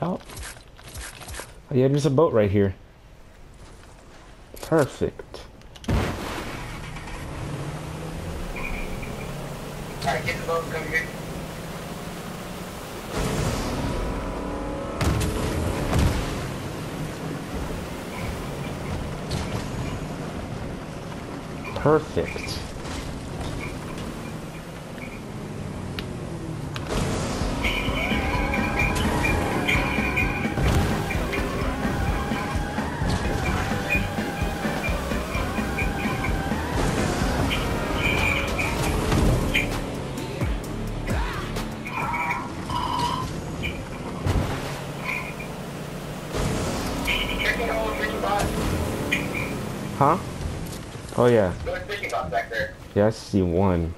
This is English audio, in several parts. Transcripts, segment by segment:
Oh. oh. Yeah, there's a boat right here. Perfect. Alright, get the boat, come here. Perfect. Oh yeah. There's a fishing box back there. Yeah, I see one.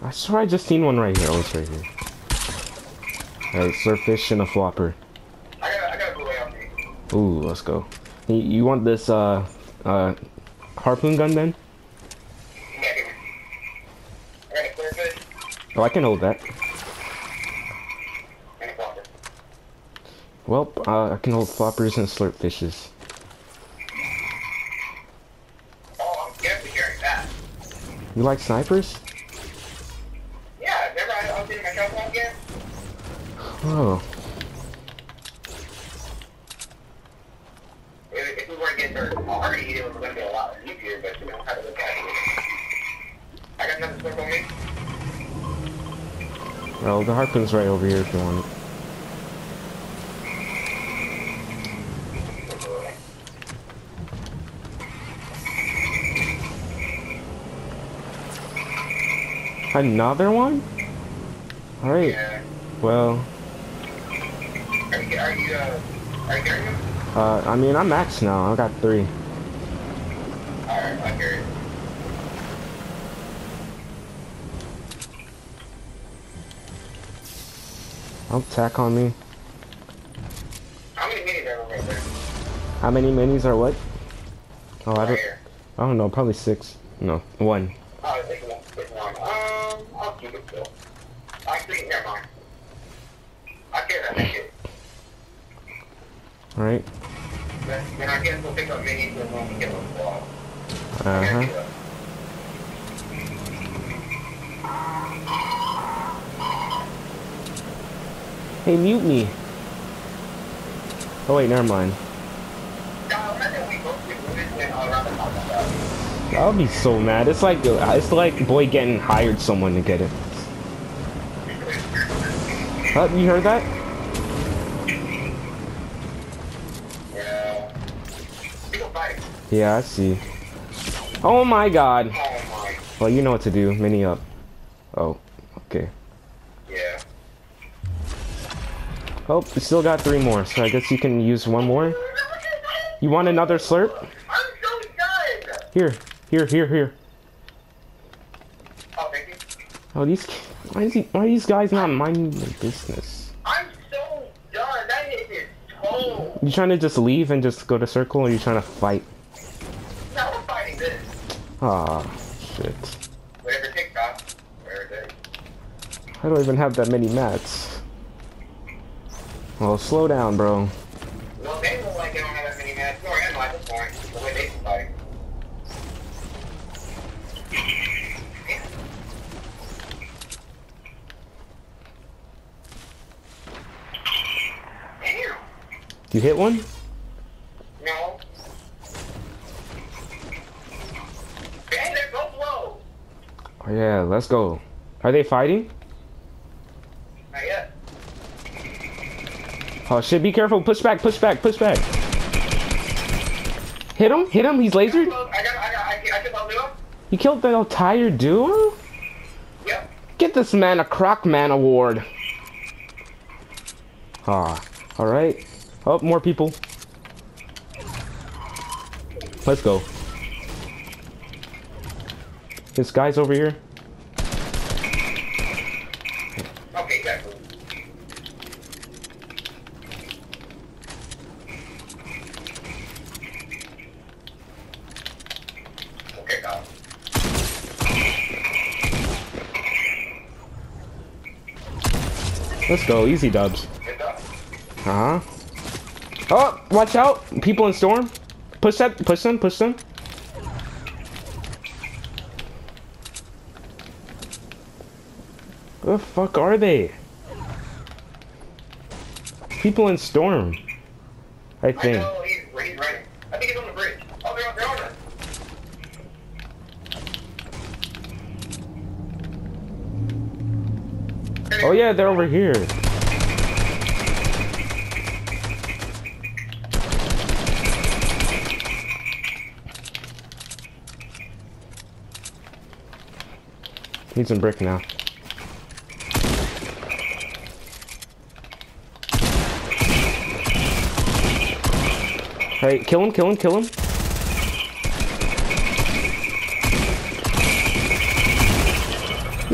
I swear I just seen one right here. Oh, it's right here. Alright, surffish and a flopper. I got, I got a blue on me. Ooh, let's go. You, you want this, uh, uh, harpoon gun then? Yeah, give. I got a clear fish Oh, I can hold that. and a flopper. Well, uh, I can hold floppers and slurp fishes. Oh, I'm definitely carrying that. You like snipers? Yeah, remember I, I was getting my again? Oh, If, if we weren't getting her already, it was going to be a lot easier, but you know, how to look at it. I got nothing stuck on me. well, the harpoon's right over here if you want it. Another one? Alright, Yeah. well, Are you, are you, uh, are you uh, I mean, I'm max now. I got three. Alright, I carry it. I'll tack on me. How many minis are right there? How many minis are what? Oh, I don't, here. I don't know, probably six. No, one. I'll it. Alright. Then, I guess we'll pick up minis when we get them off. Uh huh. Hey, mute me. Oh wait, never mind. I'll be so mad. It's like it's like boy getting hired someone to get it. Huh, you heard that? Yeah. Yeah, I see. Oh my god. Oh my. Well, you know what to do. Mini up. Oh, okay. Yeah. Oh, we still got three more, so I guess you can use one more. You want another slurp? I'm so done. Here, here, here, here. Oh, thank you. Oh, these. Why is he? Why are these guys not minding their business? I'm so done. That hit his toe. You trying to just leave and just go to circle, or are you trying to fight? Now we're fighting this. Ah, shit. Whatever TikTok. Whatever is. I don't even have that many mats. Well, slow down, bro. Well, they look like they don't have that many mats. Nor am I this point. The way they fight. You hit one? No. Dang, they're both low. Oh yeah, let's go. Are they fighting? Not yet. Oh shit! Be careful! Push back! Push back! Push back! Hit him! Hit him! He's lasered. I got, I got, I, I took all Leo. You killed the entire duo. Yep. Get this man a Croc Man award. Ah, all right. Oh, more people. Let's go. This guy's over here. Okay, exactly. Let's go. Easy dubs. Uh huh. Oh, watch out! People in storm. Push that. Push them. Push them. Where the fuck are they? People in storm. I I think. know he's, he's running. I think he's on the bridge. Oh, they're on, they're on it. Oh yeah, they're over here. Need some brick now. Alright, kill him, kill him, kill him.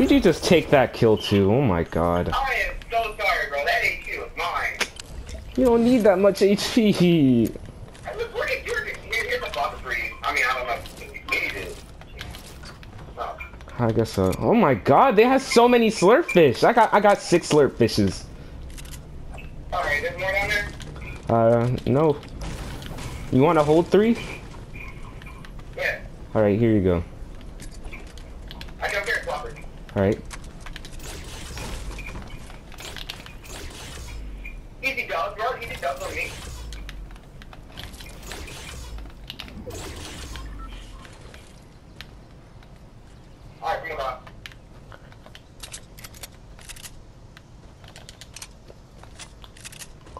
Did you just take that kill too? Oh my god. I am so sorry, bro. That HQ was mine. You don't need that much HP. I was looking, you're, you're, you're the fucker for you. I mean, I don't know if you need it. Oh. I guess so. Oh my god, they have so many slurp fish. I got I got six slurp fishes. Alright, there's more down there? Uh, no. You want to hold three? Yeah. All right, here you go. I don't care, flopper. All right. Easy dubs, bro. Easy dubs on me. Alright, on.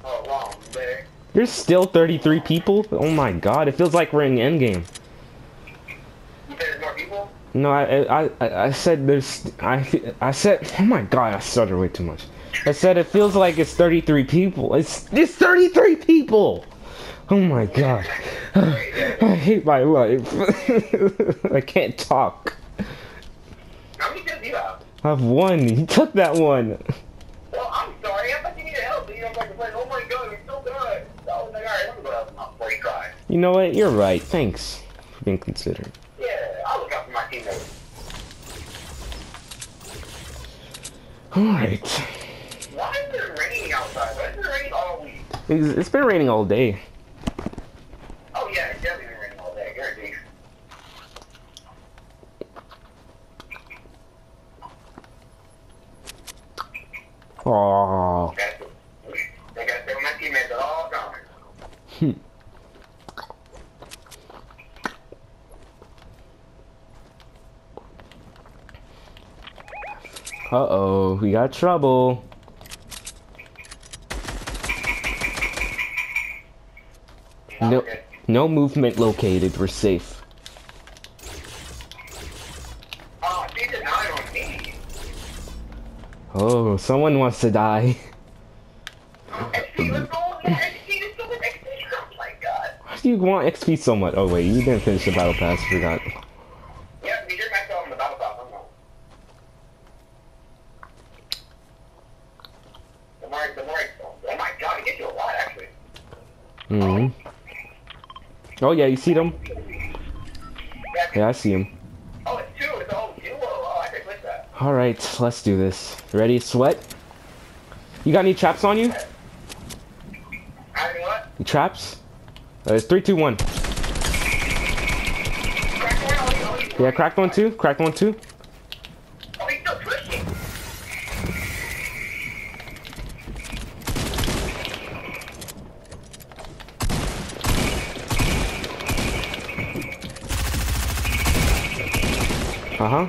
Oh, wow, man. There's still 33 people. Oh my god, it feels like we're in the endgame. You said there's more people? No, I I I, said there's I I said oh my god, I stuttered way too much. I said it feels like it's 33 people. It's it's 33 people. Oh my god. I hate my life. I can't talk. How many kills do you have? I have one. You took that one. Well, I'm sorry. I thought you needed help. You know, like, like, oh my god, you're so good. I was like, alright, let me go out before he cries. You know what? You're right. Thanks for being considerate. Yeah, I'll look out for my teammates. Alright. Why is it raining outside? Why is it raining all week? It's, it's been raining all day. Oh yeah, it's definitely been raining all day, guaranteed. Aww. Gotta, I gotta say, my teammates are all gone. Uh oh, we got trouble. No, no movement located. We're safe. Oh, someone wants to die. Why do you want XP so much? Oh wait, you didn't finish the battle pass. Forgot. Yeah, we just maxed out on the battle pass. I'm wrong. The more, the more, oh my god, it gets you a lot actually. Hmm Oh yeah, you see them? Yeah, I see them. Oh, it's two. It's duo. Oh, I that. All right, let's do this. Ready? Sweat. You got any traps on you? I mean, what? Traps? Uh, it's three, two, one. Crack Yeah, cracked one too. Cracked one too. Oh, he's still pushing. Uh huh.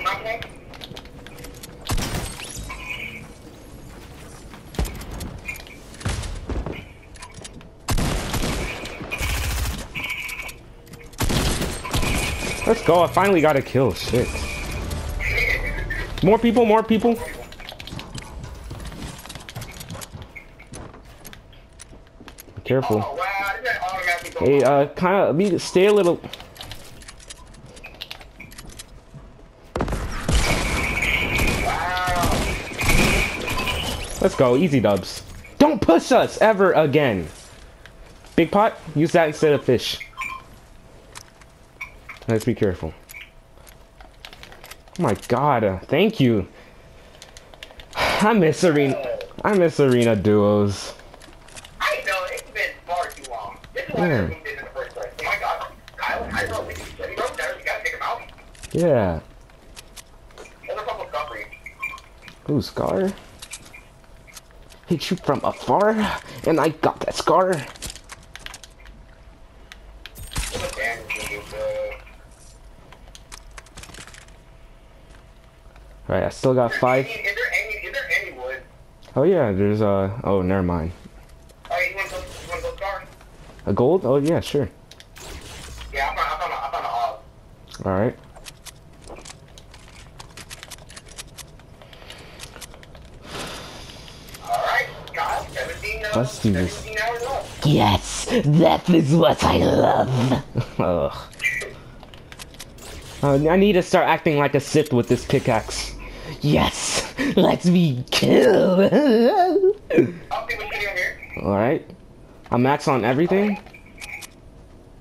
Let's go. I finally got a kill. Shit. More people. More people. Careful. Oh, wow. This is automatically going Hey, uh, kind of, be stay a little. Let's go. Easy dubs. Don't push us ever again. Big pot. Use that instead of fish. Let's be careful. Oh my god. Uh, thank you. I miss arena. I miss arena duos. I why I Yeah. moved in in the first place. Oh my god. Kyle, I wrote with you. So wrote there, you gotta take him out. Yeah. There's couple stuff. Ooh, scar. Hit you from afar, and I got that scar. There's a damage in this, uh, Right, I still got five. Any, is any wood? Oh yeah, there's uh. Oh, never mind. Alright, you want those, you want? A gold? Oh yeah, sure. Yeah, I found, I found, I found uh, All right. alright, Kyle, 17, uh, Let's do this. 17 hours left. Yes, that is what I love. Ugh. Uh, I need to start acting like a Sith with this pickaxe. Yes, let me kill. I'll see what's video here. All right. I'm max on everything.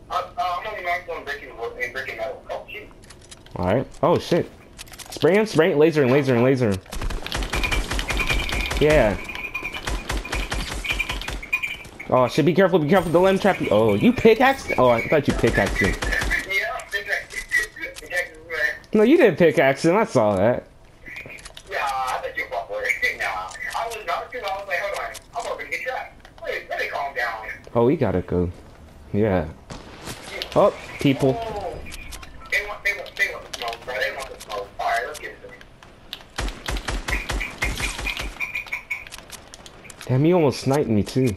Uh, uh, I'm only maxed on brick and wood and brick and metal. Oh, shoot. All right. Oh shit. Spray him, spray him, laser and laser and laser. Yeah. Oh shit! Be careful! Be careful! Don't let him trap you. Oh, you pickaxe? Oh, I thought you pickaxed him. Yeah, big neck. Big neck is right. No, you didn't pickaxe him. I saw that. Nah, I thought you were for it. Nah, I was not too. I was like, hold on. I'm to get trapped. Wait, let me calm down. Oh, we gotta go. Yeah. Oh, people. Oh. They want, they want, they want the smoke, bro. They want the smoke. Alright, let's get it to me. Damn, he almost sniped me too.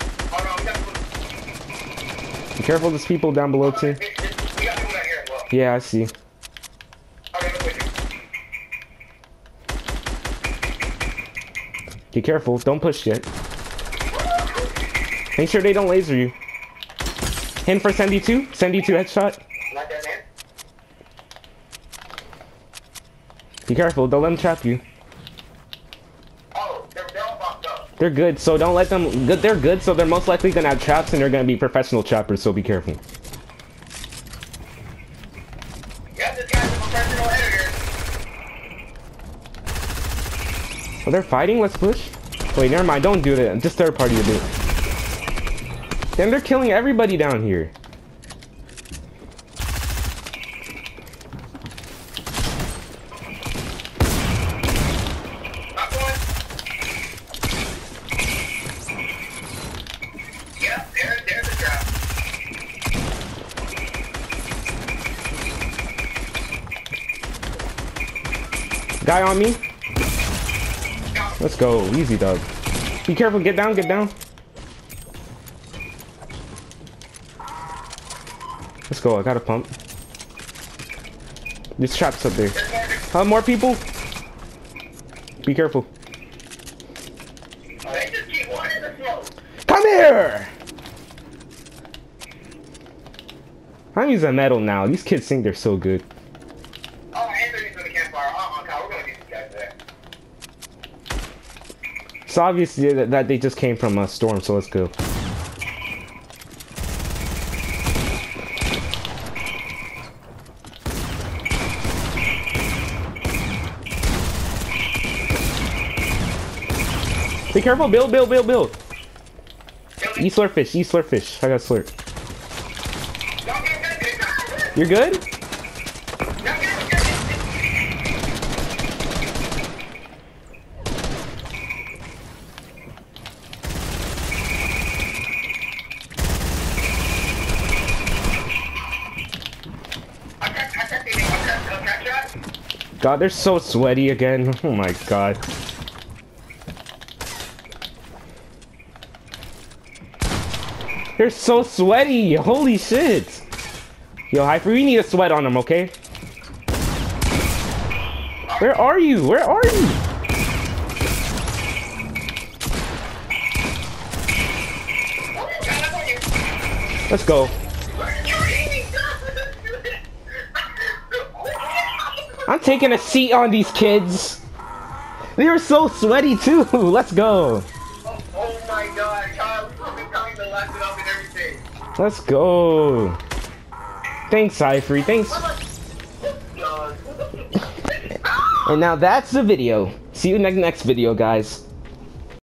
Oh no, we got to Be careful, there's people down below too. Yeah, I see. Be careful, don't push yet. Make sure they don't laser you. Him for 72? 72 headshot? Be careful, don't let them trap you. Oh, they're, they're all boxed up. They're good, so don't let them. Good, they're good, so they're most likely gonna have traps, and they're gonna be professional trappers. So be careful. Yeah, this guy's a professional editor. Oh, they're fighting. Let's push. Wait, never mind. Don't do that. Just third party to do it. Then they're killing everybody down here. Not going. Yep, there, there's a trap. Guy on me. Let's go. Easy, dog. Be careful. Get down. Get down. Let's go. I got a pump. There's traps up there. There's more. People. Be careful. Come here! I'm using metal now. These kids think they're so good. Oh, Anthony's in the campfire. Uh-uh, Kyle, we're gonna get these guys there. It's obvious that, that they just came from a storm, so let's go. Be careful, build, build, build, build. Eat slurp fish, eat slurp fish. I got slurp. You're good? God, they're so sweaty again. Oh my god. They're so sweaty. Holy shit. Yo, Hyper, we need a sweat on them, okay? Where are you? Where are you? Let's go. I'm taking a seat on these kids. They are so sweaty too. Let's go. Oh my god, Kyle, time to last it up and everything. Let's go. Thanks, Cypher. Thanks. And now that's the video. See you in the next video, guys.